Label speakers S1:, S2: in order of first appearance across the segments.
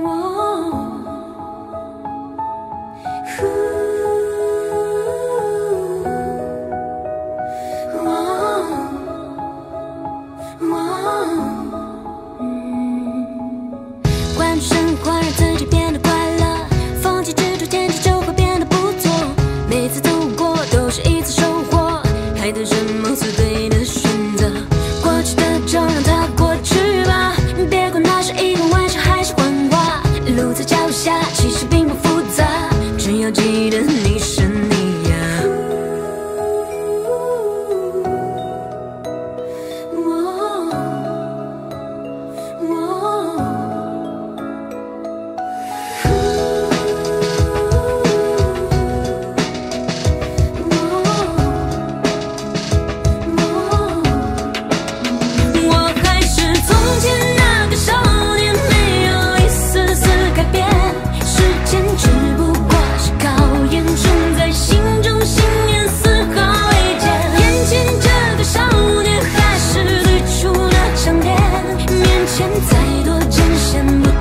S1: 我关注生活，让自己变得快乐，放弃执着，天气就会变得不错，每次走过都是一次收获，还等什？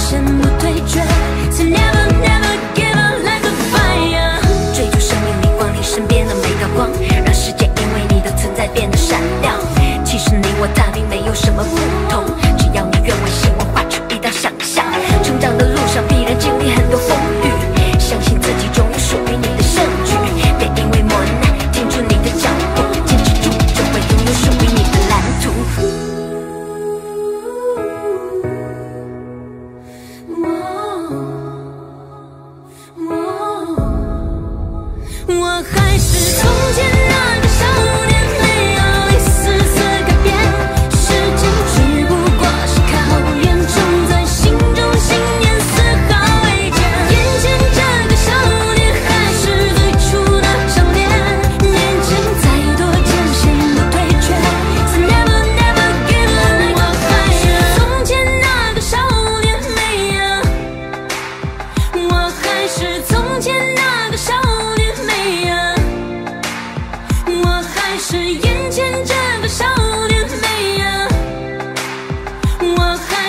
S1: 深不退却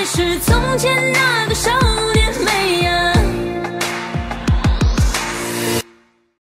S1: 还是从前那个少年